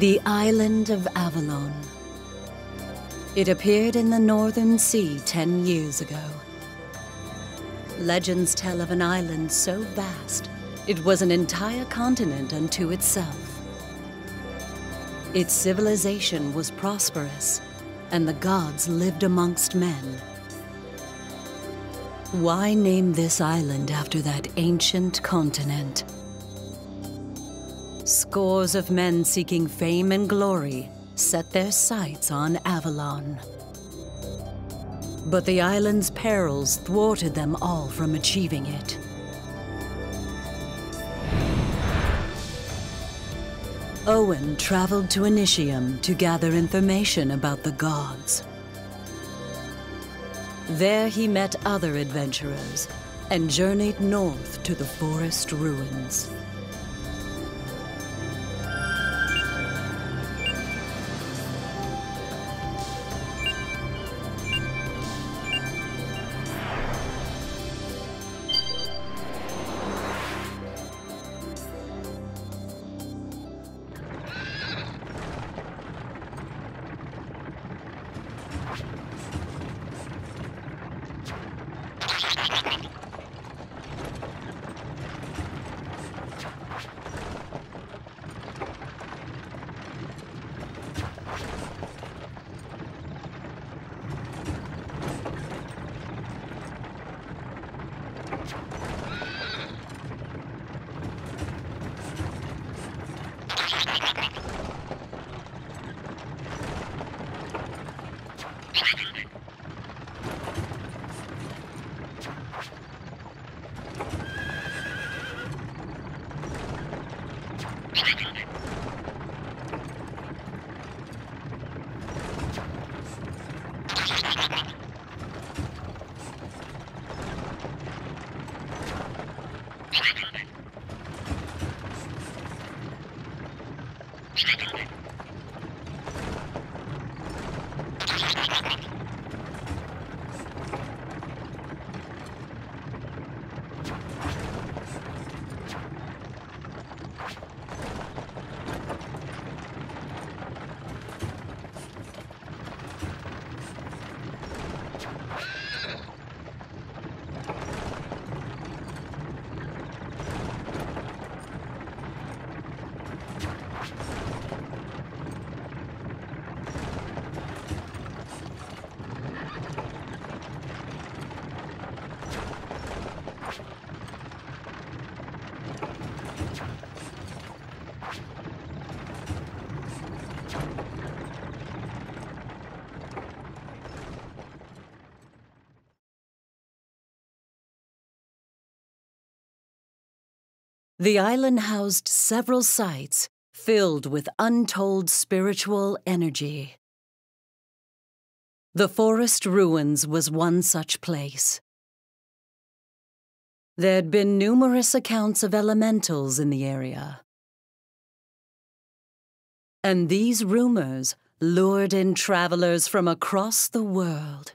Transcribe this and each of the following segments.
The island of Avalon. It appeared in the northern sea ten years ago. Legends tell of an island so vast, it was an entire continent unto itself. Its civilization was prosperous, and the gods lived amongst men. Why name this island after that ancient continent? Scores of men seeking fame and glory set their sights on Avalon. But the island's perils thwarted them all from achieving it. Owen traveled to Initium to gather information about the gods. There he met other adventurers and journeyed north to the forest ruins. Schlüssel. The island housed several sites filled with untold spiritual energy. The Forest Ruins was one such place. There'd been numerous accounts of elementals in the area. And these rumors lured in travelers from across the world.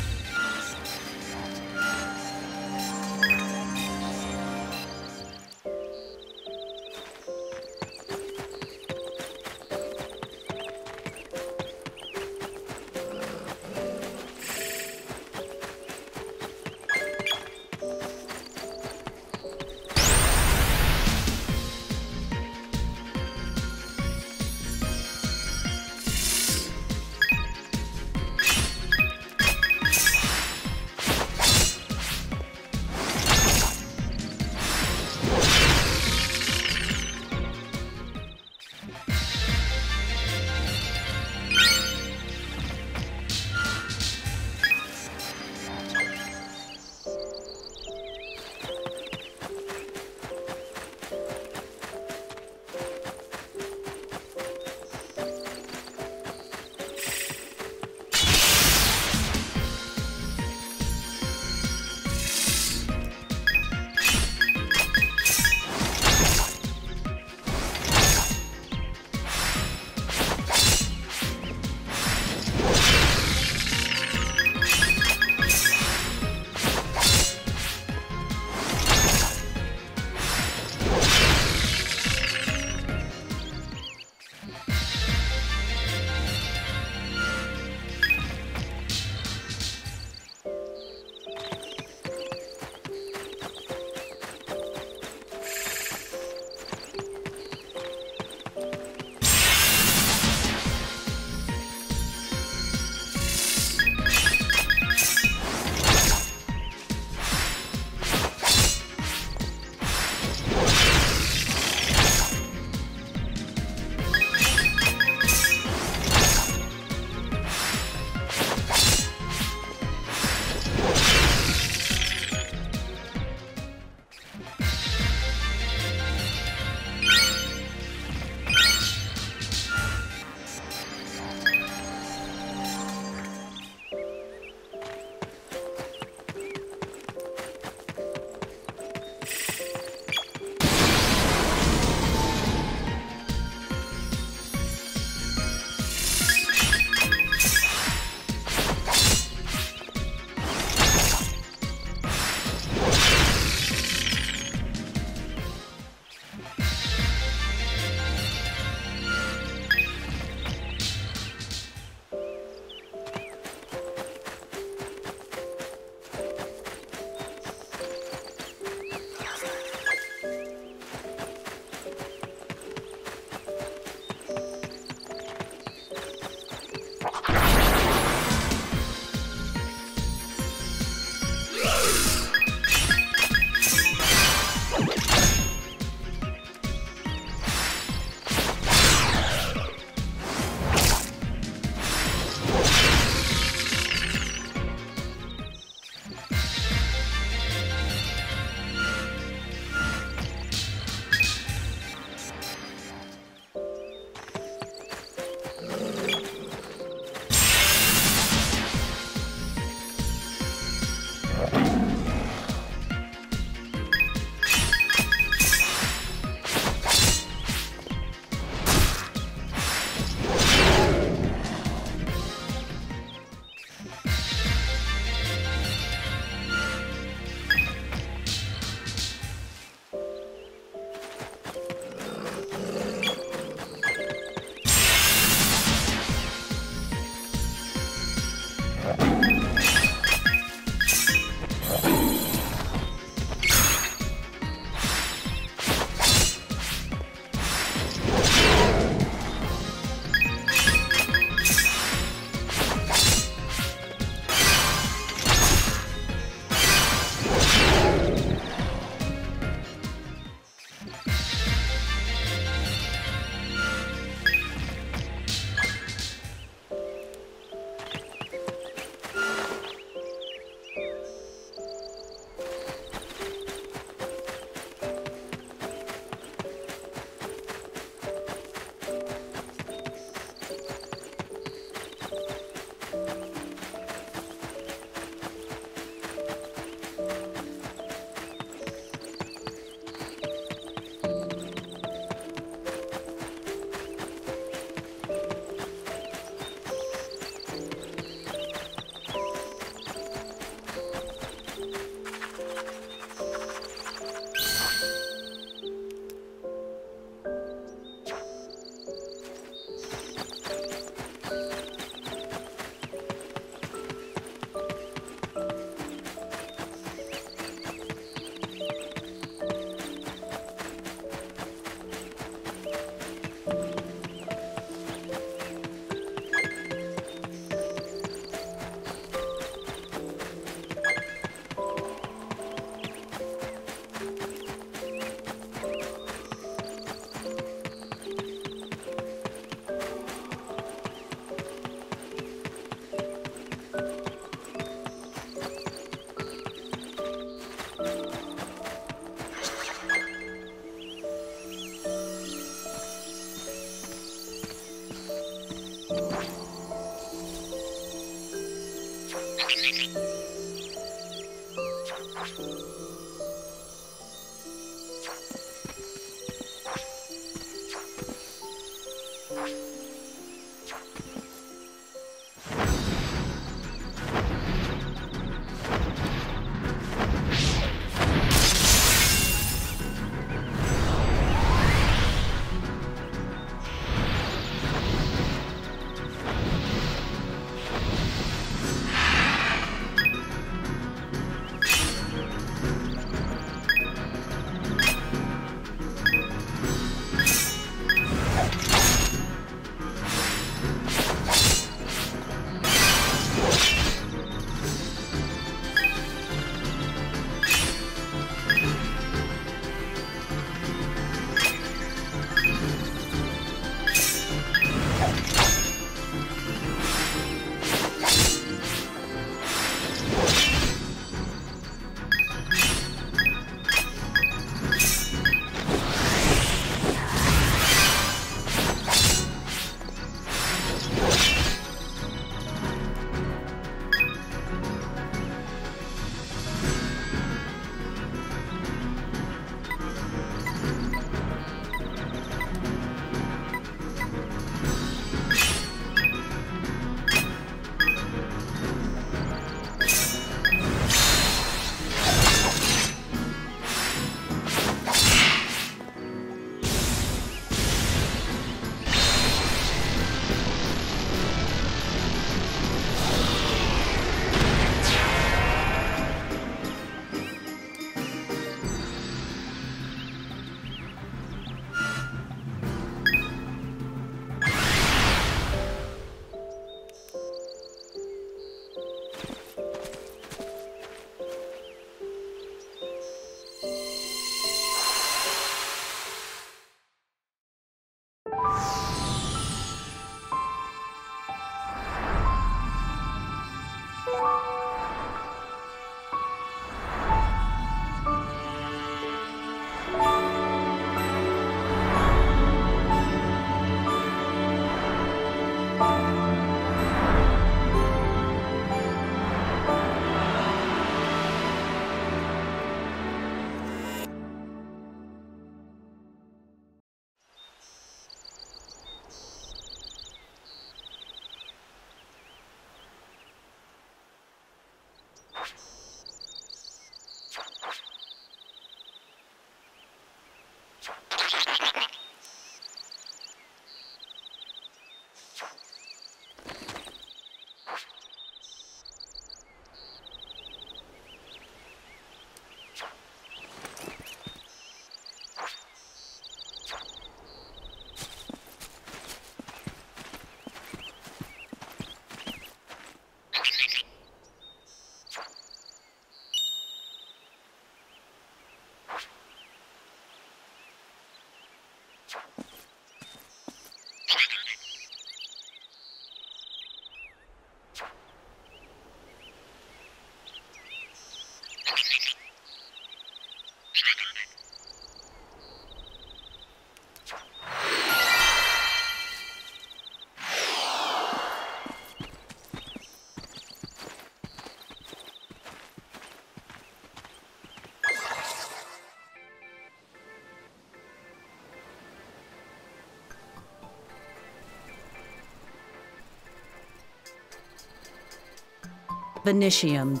Initium.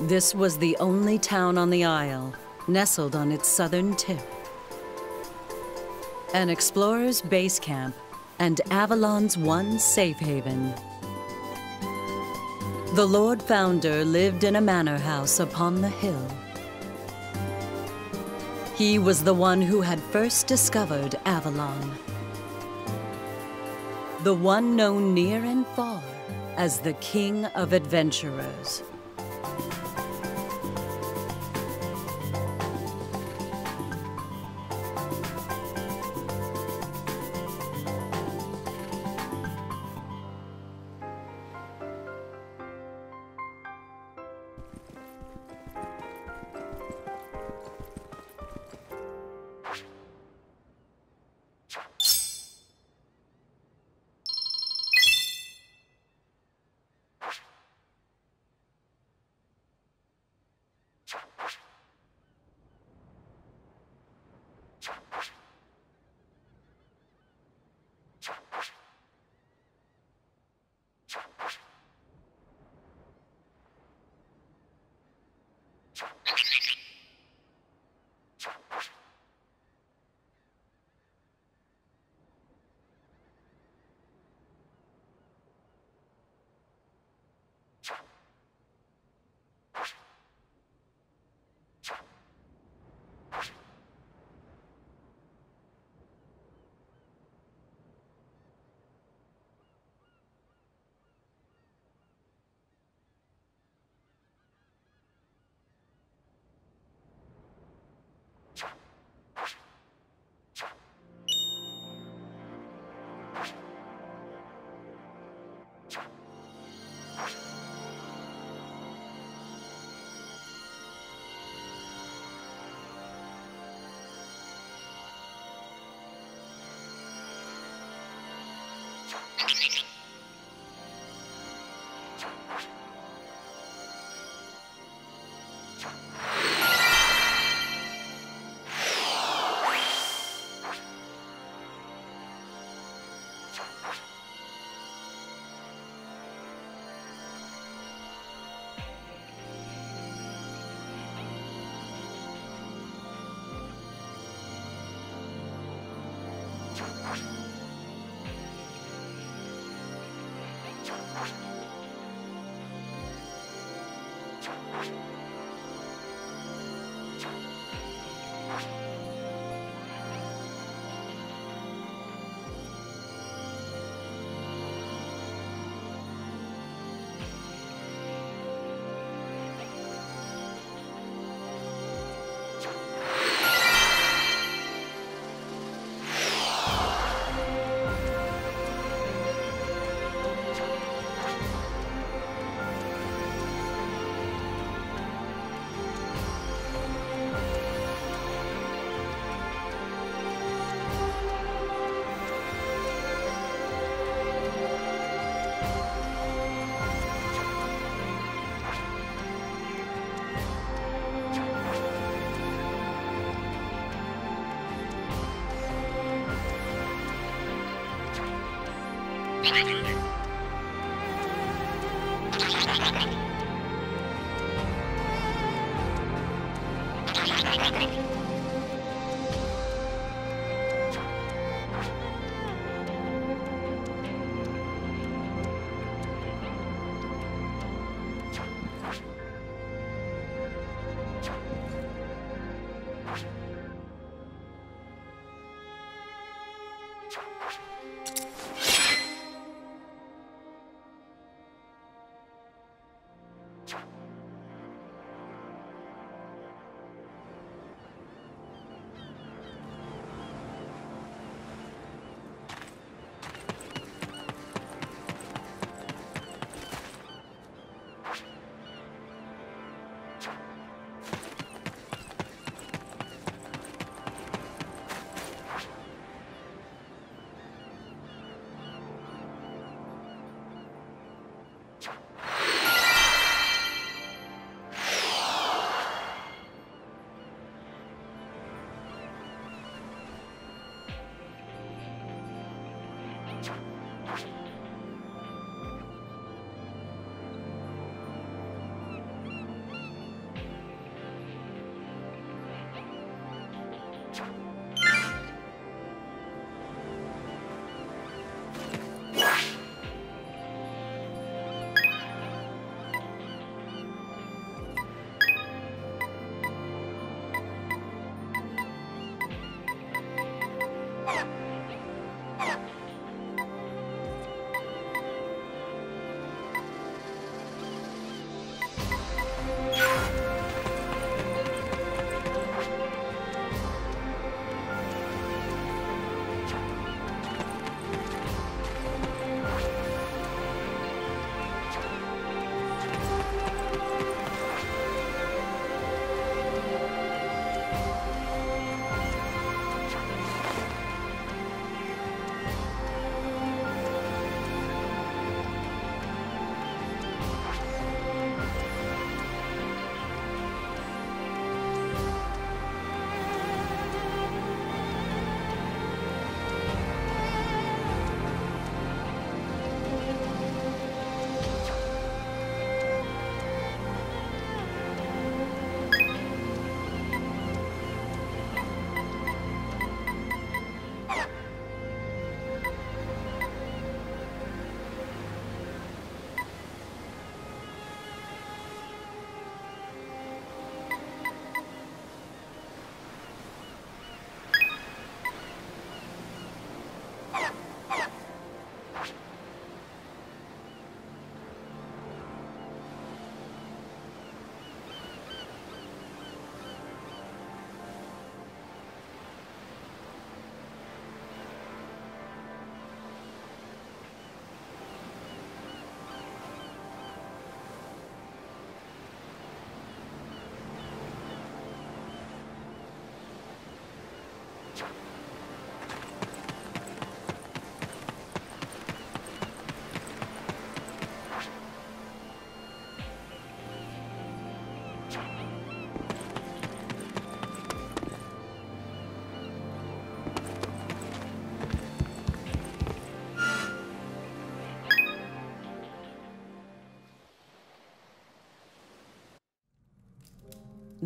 This was the only town on the Isle, nestled on its southern tip. An explorer's base camp and Avalon's one safe haven. The Lord Founder lived in a manor house upon the hill. He was the one who had first discovered Avalon. The one known near and far as the King of Adventurers.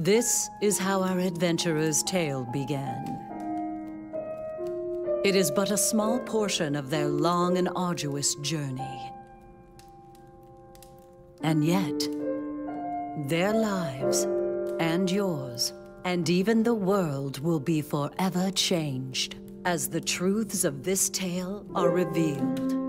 This is how our adventurer's tale began. It is but a small portion of their long and arduous journey. And yet, their lives, and yours, and even the world will be forever changed as the truths of this tale are revealed.